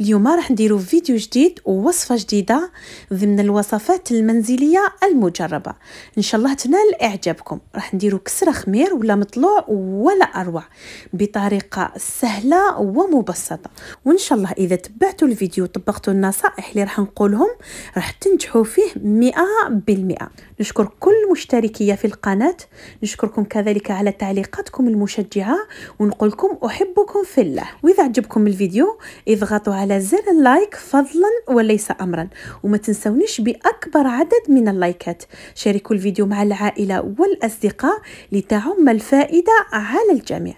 اليوم راح نديرو فيديو جديد ووصفة جديدة ضمن الوصفات المنزلية المجربة. إن شاء الله تنال إعجابكم. راح نديرو كسرة خمير ولا مطلوع ولا أروع بطريقة سهلة ومبسطة. وإن شاء الله إذا تبعتوا الفيديو وطبقتوا النصائح اللي راح نقولهم راح تنجحوا فيه مئة بالمئة. نشكر كل مشتركية في القناة. نشكركم كذلك على تعليقاتكم المشجعة. ونقولكم أحبكم في الله. وإذا عجبكم الفيديو اضغطوا على زر ال like فضلا وليس أمرا وما تنسونيش بأكبر عدد من اللايكات. شاركوا الفيديو مع العائلة والأصدقاء لتعم الفائدة على الجميع.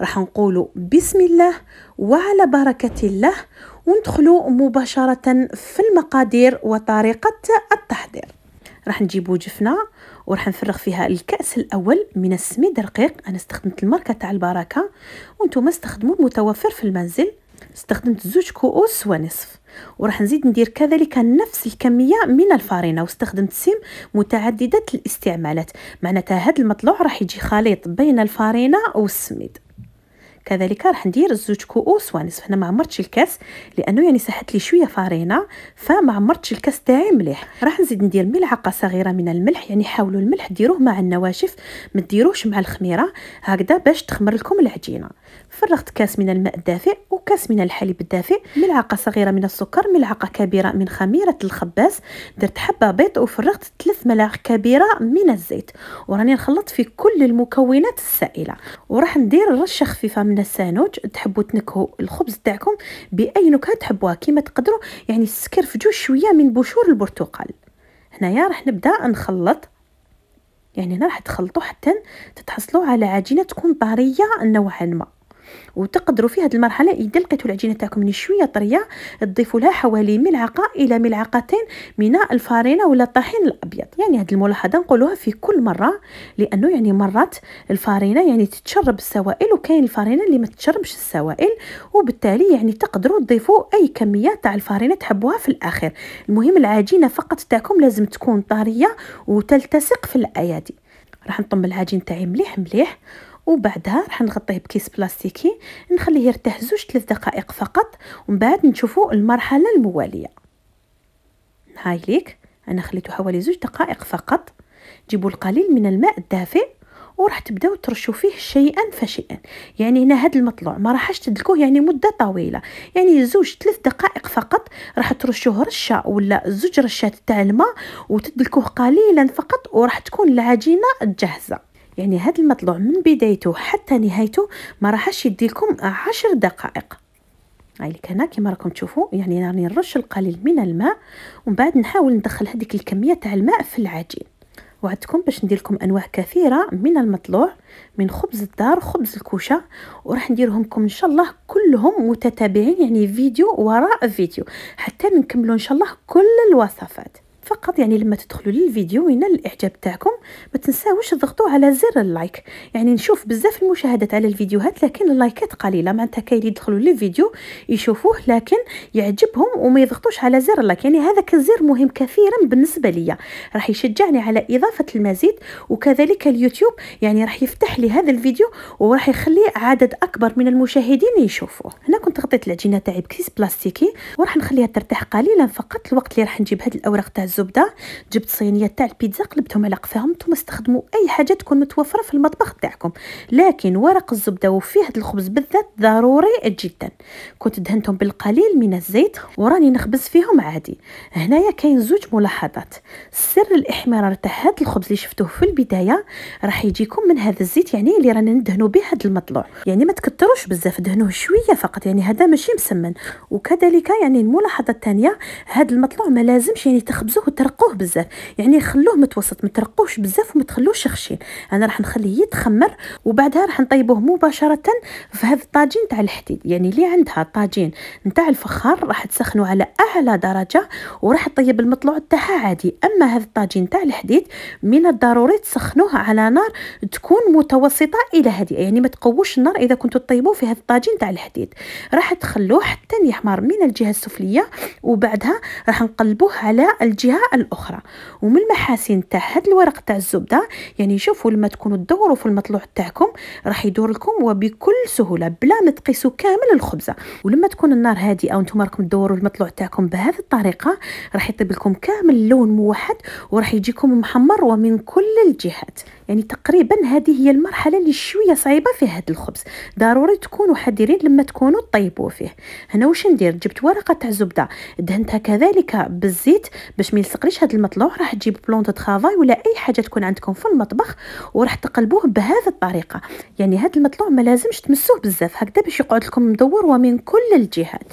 راح نقول بسم الله وعلى بركة الله وندخلوا مباشرة في المقادير وطريقة التحضير. راح نجيبو جفنة وراح نفرغ فيها الكأس الأول من السميد رقيق. أنا استخدمت الماركة تاع البركة وأنتم استخدموا المتوفر في المنزل. استخدمت زوج كؤوس ونصف وراح نزيد ندير كذلك نفس الكمية من الفارينة واستخدمت سيم متعددة الاستعمالات معناتها هذا المطلوع راح يجي خليط بين الفارينة والسميد. كذلك راح ندير زوج كؤوس ونصف هنا ما عمرتش الكاس لأنه يعني ساحت لي شوية فارينة فما عمرتش الكاس تاعي مليح. راح نزيد ندير ملعقة صغيرة من الملح يعني حاولوا الملح ديروه مع النواشف ما ديروش مع الخميرة هكذا باش تخمر لكم العجينة. فرغت كاس من الماء الدافئ وكاس من الحليب الدافئ ملعقة صغيرة من السكر ملعقة كبيرة من خميرة الخباز درت حبة بيض وفرغت ثلاث ملاعق كبيرة من الزيت. وراني نخلط في كل المكونات السائلة. وراح ندير رشة خفيفة من السانوج تحبوا تنكهوا الخبز تاعكم باي نكهه تحبوها كيما تقدروا يعني سكرفجوا شوية من بشور البرتقال. هنايا راح نبدأ نخلط يعني هنا راح تخلطوا حتى تتحصلوا على عجينة تكون طرية نوعا ما. وتقدروا في هذه المرحلة إذا لقيتوا العجينة تاعكم من شوية طرية تضيفوا لها حوالي ملعقة إلى ملعقتين من الفارينة ولا الطحين الأبيض. يعني هذه الملاحظة نقولوها في كل مرة لأنه يعني مرات الفارينة يعني تتشرب السوائل وكاين الفارينة اللي ما تتشربش السوائل وبالتالي يعني تقدروا تضيفوا أي كمية تاع الفارينة تحبوها في الآخر. المهم العجينة فقط تاعكم لازم تكون طرية وتلتصق في الأيادي. راح نطم العجين تاعي مليح مليح وبعدها راح نغطيه بكيس بلاستيكي نخليه يرتاح زوج ثلاث دقائق فقط ومن بعد نشوفوا المرحلة الموالية. هاي ليك أنا خليته حوالي زوج دقائق فقط. جيبوا القليل من الماء الدافئ وراح تبداو ترشوا فيه شيئا فشيئا. يعني هنا هذا المطلوع ما راحش تدلكوه يعني مدة طويلة. يعني زوج ثلاث دقائق فقط راح ترشوه رشة ولا زوج رشات تاع الماء وتدلكوه قليلا فقط وراح تكون العجينة جاهزة. يعني هذا المطلوع من بدايته حتى نهايته ما راحش يديلكم عشر دقائق. هايليك هنا كما راكم تشوفوا يعني راني نرش القليل من الماء ومن بعد نحاول ندخل هذيك الكمية تاع الماء في العجين. وعدتكم باش ندير لكم أنواع كثيرة من المطلوع من خبز الدار خبز الكوشة وراح نديرهم لكم إن شاء الله كلهم متتابعين يعني فيديو وراء فيديو حتى نكملوا إن شاء الله كل الوصفات. فقط يعني لما تدخلوا للفيديو وينال الإعجاب تاعكم ما تنساوش تضغطوا على زر ال like. يعني نشوف بزاف المشاهدات على الفيديوهات لكن اللايكات قليلة. معناتها كاين يدخلوا للفيديو يشوفوه لكن يعجبهم وما يضغطوش على زر ال like. يعني هذا كزر مهم كثيرا بالنسبة لي راح يشجعني على إضافة المزيد وكذلك اليوتيوب يعني راح يفتح لي هذا الفيديو وراح يخلي عدد أكبر من المشاهدين يشوفوه. هنا كنت غطيت العجينه تاعي بكيس بلاستيكي وراح نخليها ترتاح قليلا فقط. الوقت اللي راح نجيب هذه الأوراق تاع الزبدة جبت صينية تاع البيتزا قلبتهم على قفاهم نتوما استخدموا أي حاجة تكون متوفرة في المطبخ تاعكم. لكن ورق الزبدة وفيه هذا الخبز بالذات ضروري جدا. كنت دهنتهم بالقليل من الزيت وراني نخبز فيهم عادي. هنايا كاين زوج ملاحظات. سر الإحمرار تاع هذا الخبز اللي شفتوه في البداية راح يجيكم من هذا الزيت يعني اللي رانا ندهنوا به هذا المطلوع. يعني ما تكثروش بزاف دهنوه شوية فقط يعني هذا ماشي مسمن. وكذلك يعني الملاحظة الثانية هذا المطلوع ما لازمش يعني تخبزوه وترقوه ترقوه بزاف. يعني خلوه متوسط ما ترقوش بزاف وما تخلوش خشين أنا راح نخليه يتخمر وبعدها راح نطيبوه مباشرة في هذا الطاجين تاع الحديد. يعني اللي عندها طاجين نتاع الفخار راح تسخنوا على أعلى درجة وراح تطيب المطلوع تاعها عادي. أما هذا الطاجين تاع الحديد من الضروري تسخنوه على نار تكون متوسطة إلى هادئه يعني ما تقووش النار إذا كنتوا تطيبوه في هذا الطاجين تاع الحديد. راح تخلوه حتى يحمر من الجهة السفلية وبعدها راح نقلبوه على الجهة الأخرى. ومن المحاسن تاع هذا الورق تاع الزبدة يعني شوفوا لما تكونوا تدوروا في المطلوع تاعكم راح يدور لكم وبكل سهولة بلا ما تقيسوا كامل الخبزة. ولما تكون النار هادئه وأنتم راكم تدوروا المطلوع تاعكم بهذه الطريقة راح يطيب لكم كامل اللون موحد وراح يجيكم محمر ومن كل الجهات. يعني تقريبا هذه هي المرحلة اللي شوية صعيبة في هذا الخبز. ضروري تكونوا حذرين لما تكونوا طيبوا فيه. هنا واش ندير؟ جبت ورقة تاع زبدة دهنتها كذلك بالزيت باش ما يلصقليش هذا المطلوع راح تجيب بلون دو طرافاي ولا أي حاجة تكون عندكم في المطبخ وراح تقلبوه بهذه الطريقة. يعني هذا المطلوع ما لازمش تمسوه بزاف هكذا باش يقعد لكم مدور ومن كل الجهات.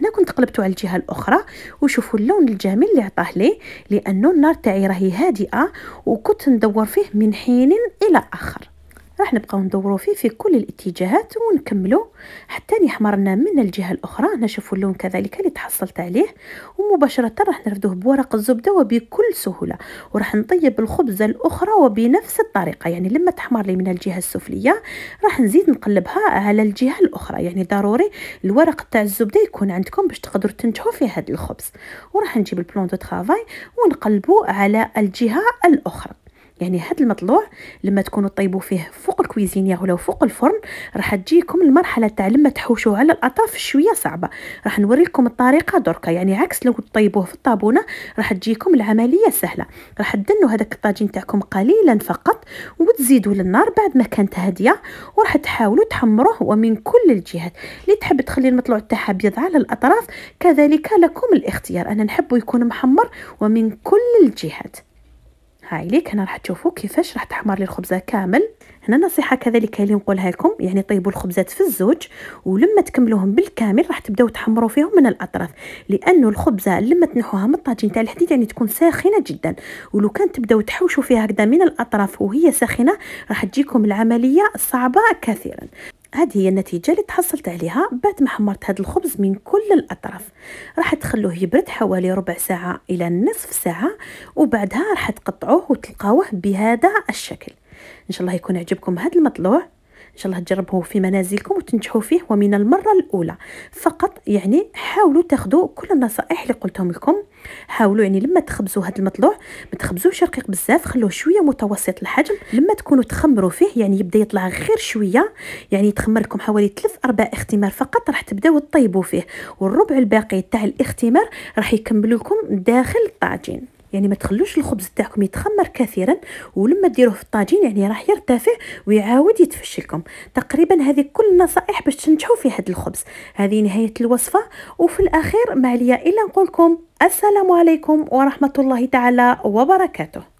هنا كنت قلبته على الجهة الأخرى وشوفوا اللون الجميل اللي عطاه لي لأنه النار تاعي راهي هادئة وكنت ندور فيه من حين إلى آخر. راح نبقاو ندورو فيه في كل الاتجاهات ونكملو حتى يحمرنا من الجهة الأخرى. نشوفوا اللون كذلك اللي تحصلت عليه ومباشرة راح نردوه بورق الزبدة وبكل سهولة. وراح نطيب الخبزه الأخرى وبنفس الطريقة. يعني لما تحمر لي من الجهة السفلية راح نزيد نقلبها على الجهة الأخرى. يعني ضروري الورق تاع الزبدة يكون عندكم باش تقدروا تنجحوا في هذا الخبز. وراح نجيب البلون دو طرافاي ونقلبو على الجهة الأخرى. يعني هذا المطلوع لما تكونوا طيبوا فيه فوق الكويزينيا ولا فوق الفرن راح تجيكم المرحلة تاع لما تحوشوه على الاطراف شوية صعبة. راح نوري لكم الطريقة دركا يعني عكس لو تطيبوه في الطابونة راح تجيكم العملية سهلة. راح تدنوا هذاك الطاجين تاعكم قليلا فقط وتزيدوا للنار بعد ما كانت هادية وراح تحاولوا تحمروه ومن كل الجهات. اللي تحب تخلي المطلوع تاعها أبيض على الأطراف كذلك لكم الاختيار. أنا نحبه يكون محمر ومن كل الجهات. هاي ليك هنا راح تشوفوا كيفاش راح تحمر لي الخبزة كامل. هنا نصيحة كذلك اللي نقولها لكم يعني طيبوا الخبزات في الزوج ولما تكملوهم بالكامل راح تبداو تحمروا فيهم من الأطراف. لأنه الخبزة لما تنحوها من الطاجين تاع الحديد يعني تكون ساخنة جدا. ولو كان تبداو تحوشوا فيها هكذا من الأطراف وهي ساخنة راح تجيكم العملية صعبة كثيرا. هذه هي النتيجة اللي تحصلت عليها بعد ما حمرت هذا الخبز من كل الأطراف. راح تخلوه يبرد حوالي ربع ساعة إلى نصف ساعة وبعدها راح تقطعوه وتلقاوه بهذا الشكل. إن شاء الله يكون عجبكم هذا المطلوع. إن شاء الله تجربوه في منازلكم وتنجحوا فيه ومن المرة الأولى. فقط يعني حاولوا تاخذوا كل النصائح اللي قلتهم لكم حاولوا يعني لما تخبزوا هذا المطلوع ما تخبزوش رقيق بزاف خلوه شوية متوسط الحجم. لما تكونوا تخمروا فيه يعني يبدأ يطلع غير شوية يعني تخمر لكم حوالي 3 4 اختمار فقط راح تبداو تطيبوا فيه. والربع الباقي تاع الاختمار راح يكمل لكم داخل الطاجين. يعني ما تخلوش الخبز تاعكم يتخمر كثيرا ولما ديروه في الطاجين يعني راح يرتفع ويعاود يتفشلكم. لكم تقريبا هذه كل النصائح باش تنجحوا في هذا الخبز. هذه نهاية الوصفة وفي الأخير ما عليا الا نقول لكم السلام عليكم ورحمة الله تعالى وبركاته.